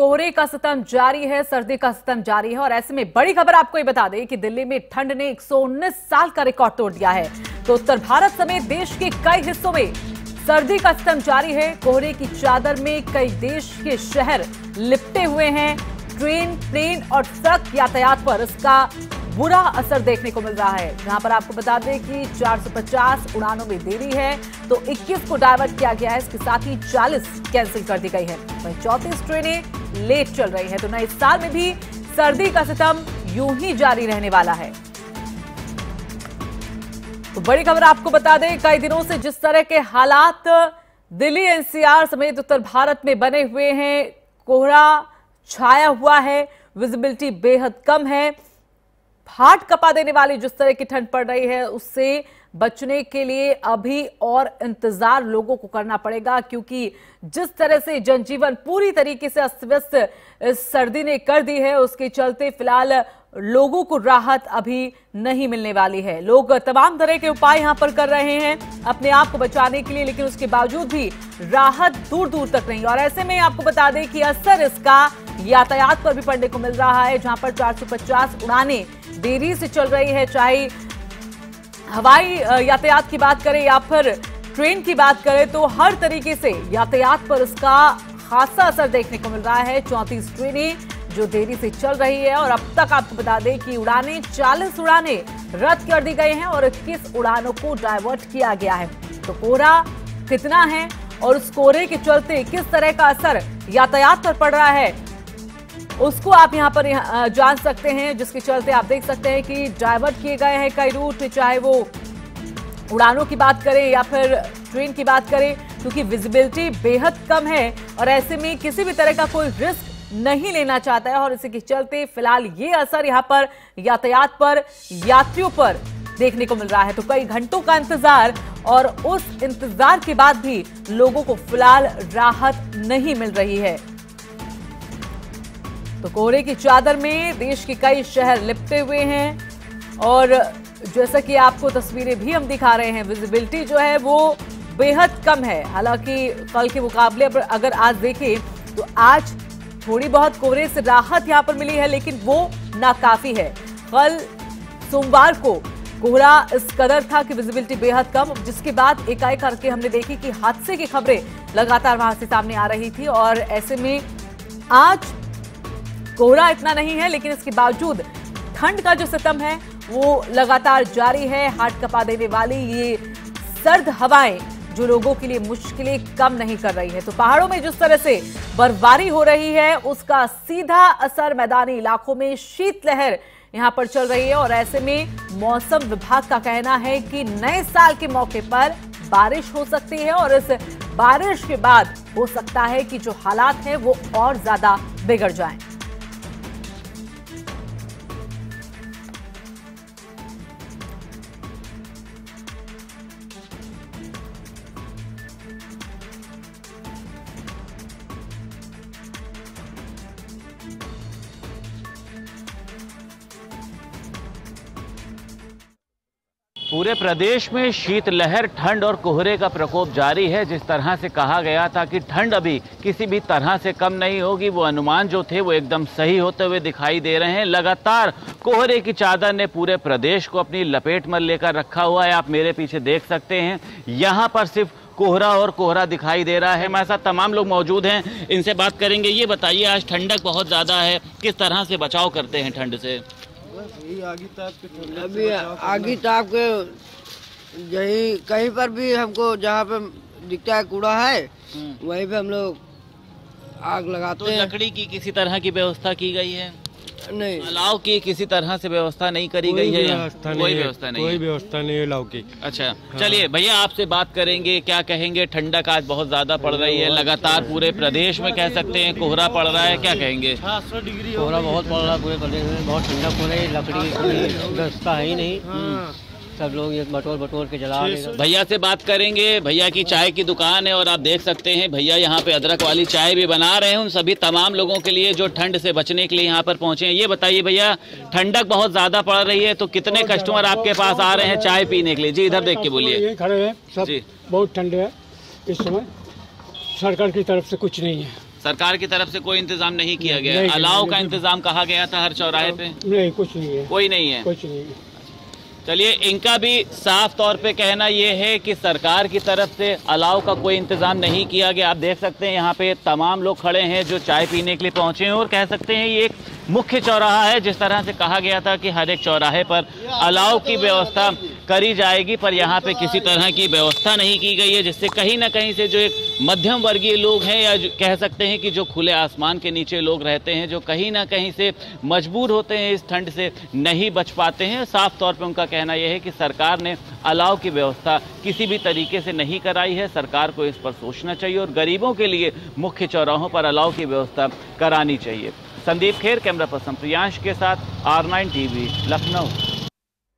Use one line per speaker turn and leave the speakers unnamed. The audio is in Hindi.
कोहरे का सितम जारी है, सर्दी का सितम जारी है, और ऐसे में बड़ी खबर आपको ये बता दें कि दिल्ली में ठंड ने 119 साल का रिकॉर्ड तोड़ दिया है। तो उत्तर भारत समेत देश के कई हिस्सों में सर्दी का सितम जारी है। कोहरे की चादर में कई देश के शहर लिपटे हुए हैं। ट्रेन, प्लेन और ट्रक यातायात पर इसका बुरा असर देखने को मिल रहा है। जहाँ पर आपको बता दें कि 450 उड़ानों में देरी है तो 21 को डाइवर्ट किया गया है। इसके साथ ही 40 कैंसिल कर दी गई है। वही चौतीस ट्रेनें लेट चल रही है तो नए साल में भी सर्दी का सितम यूँ ही जारी रहने वाला है। तो बड़ी खबर आपको बता दें, कई दिनों से जिस तरह के हालात दिल्ली एनसीआर समेत उत्तर भारत में बने हुए हैं, कोहरा छाया हुआ है विजिबिलिटी बेहद कम है। हार्ट कपा देने वाली जिस तरह की ठंड पड़ रही है, उससे बचने के लिए अभी और इंतज़ार लोगों को करना पड़ेगा, क्योंकि जिस तरह से जनजीवन पूरी तरीके से अस्त व्यस्त सर्दी ने कर दी है, उसके चलते फ़िलहाल लोगों को राहत अभी नहीं मिलने वाली है। लोग तमाम तरह के उपाय यहाँ पर कर रहे हैं, अपने आप को बचाने के लिए, लेकिन उसके बावजूद भी राहत दूर दूर तक नहीं। और ऐसे में आपको बता दें कि असर इसका यातायात पर भी पड़ने को मिल रहा है, जहाँ पर 450 उड़ानें देरी से चल रही है। चाहे हवाई यातायात की बात करें या फिर ट्रेन की बात करें तो हर तरीके से यातायात पर इसका खासा असर देखने को मिल रहा है। चौंतीस ट्रेनें जो देरी से चल रही है, और अब तक आपको बता दें कि उड़ानें 40 उड़ानें रद्द कर दी गई हैं, और 21 उड़ानों को डाइवर्ट किया गया है। तो कोहरा कितना है, और उस कोहरे के चलते किस तरह का असर यातायात पर पड़ रहा है उसको आप यहाँ पर जान सकते हैं, जिसके चलते आप देख सकते हैं कि डाइवर्ट किए गए हैं कई रूट, चाहे वो उड़ानों की बात करें या फिर ट्रेन की बात करें, क्योंकि विजिबिलिटी बेहद कम है और ऐसे में किसी भी तरह का कोई रिस्क नहीं लेना चाहता है और इसी के चलते फ़िलहाल ये असर यहाँ पर यातायात पर, यात्रियों पर देखने को मिल रहा है। तो कई घंटों का इंतज़ार और उस इंतज़ार के बाद भी लोगों को फ़िलहाल राहत नहीं मिल रही है। तो कोहरे की चादर में देश के कई शहर लिपटे हुए हैं। और जैसा कि आपको तस्वीरें भी हम दिखा रहे हैं विजिबिलिटी जो है वो बेहद कम है। हालाँकि कल के मुकाबले पर अगर आज देखें तो आज थोड़ी बहुत कोहरे से राहत यहाँ पर मिली है, लेकिन वो नाकाफी है। कल सोमवार को कोहरा इस कदर था कि विजिबिलिटी बेहद कम, जिसके बाद एकाएक करके हमने देखी कि हादसे की खबरें लगातार वहाँ से सामने आ रही थी। और ऐसे में आज कोहरा इतना नहीं है, लेकिन इसके बावजूद ठंड का जो सितम है, वो लगातार जारी है। हाथ कपा देने वाली ये सर्द हवाएँ जो लोगों के लिए मुश्किलें कम नहीं कर रही है। तो पहाड़ों में जिस तरह से बर्फबारी हो रही है, उसका सीधा असर मैदानी इलाकों में शीतलहर यहाँ पर चल रही है। और ऐसे में मौसम विभाग का कहना है कि नए साल के मौके पर बारिश हो सकती है और इस बारिश के बाद हो सकता है कि जो हालात हैं, वो और ज़्यादा बिगड़ जाएँ।
पूरे प्रदेश में शीतलहर, ठंड और कोहरे का प्रकोप जारी है। जिस तरह से कहा गया था कि ठंड अभी किसी भी तरह से कम नहीं होगी, वो अनुमान जो थे वो एकदम सही होते हुए दिखाई दे रहे हैं। लगातार कोहरे की चादर ने पूरे प्रदेश को अपनी लपेट में लेकर रखा हुआ है। आप मेरे पीछे देख सकते हैं, यहाँ पर सिर्फ़ कोहरा और कोहरा दिखाई दे रहा है। हमारे साथ तमाम लोग मौजूद हैं, इनसे बात करेंगे। ये बताइए, आज ठंडक बहुत ज़्यादा है, किस तरह से बचाव करते हैं ठंड से?
अभी आगे ताप के यही कहीं पर भी हमको जहाँ पे दिखता है कूड़ा है वहीं पे हम लोग आग लगाते
तो
हैं।
लकड़ी की किसी तरह की व्यवस्था की गई है?
नहीं।
अलाव की किसी तरह से व्यवस्था नहीं करी गई है
व्यवस्था
कोई व्यवस्था नहीं
कोई व्यवस्था नहीं है लाव की
अच्छा चलिए भैया आपसे बात करेंगे क्या कहेंगे? ठंडक आज बहुत ज़्यादा पड़ रही है लगातार पूरे प्रदेश में कह सकते हैं कोहरा पड़ रहा है क्या कहेंगे?
कोहरा बहुत पड़ रहा है पूरे प्रदेश में बहुत ठंडक हो रही है लकड़ी व्यवस्था है ही नहीं। सब लोग ये बटोर बटोर के जला रहे हैं।
भैया से बात करेंगे भैया की चाय की दुकान है और आप देख सकते हैं भैया यहाँ पे अदरक वाली चाय भी बना रहे हैं उन सभी तमाम लोगों के लिए जो ठंड से बचने के लिए यहाँ पर पहुँचे हैं। ये बताइए भैया ठंडक बहुत ज़्यादा पड़ रही है तो कितने कस्टमर आपके पास आ रहे हैं चाय पीने के लिए? जी इधर देख के बोलिए।
खड़े हैं
जी।
बहुत ठंड है। इस समय सरकार की तरफ़ से कुछ नहीं है।
सरकार की तरफ़ से कोई इंतज़ाम नहीं किया गया अलाव का इंतज़ाम कहा गया था हर चौराहे पे?
नहीं कुछ नहीं है।
कोई नहीं है।
कुछ नहीं
चलिए, इनका भी साफ़ तौर पे कहना ये है कि सरकार की तरफ़ से अलाव का कोई इंतज़ाम नहीं किया गया। आप देख सकते हैं यहाँ पे तमाम लोग खड़े हैं जो चाय पीने के लिए पहुँचे हैं और कह सकते हैं ये एक मुख्य चौराहा है। जिस तरह से कहा गया था कि हर एक चौराहे पर अलाव की व्यवस्था करी जाएगी, पर यहाँ पे किसी तरह की व्यवस्था नहीं की गई है, जिससे कहीं ना कहीं से जो एक मध्यम वर्गीय लोग हैं, या कह सकते हैं कि जो खुले आसमान के नीचे लोग रहते हैं, जो कहीं ना कहीं से मजबूर होते हैं, इस ठंड से नहीं बच पाते हैं। साफ़ तौर पे उनका कहना यह है कि सरकार ने अलाव की व्यवस्था किसी भी तरीके से नहीं कराई है। सरकार को इस पर सोचना चाहिए और गरीबों के लिए मुख्य चौराहों पर अलाव की व्यवस्था करानी चाहिए। संदीप खेर, कैमरा पर्सन प्रियांश के साथ आर नाइन टीवी लखनऊ।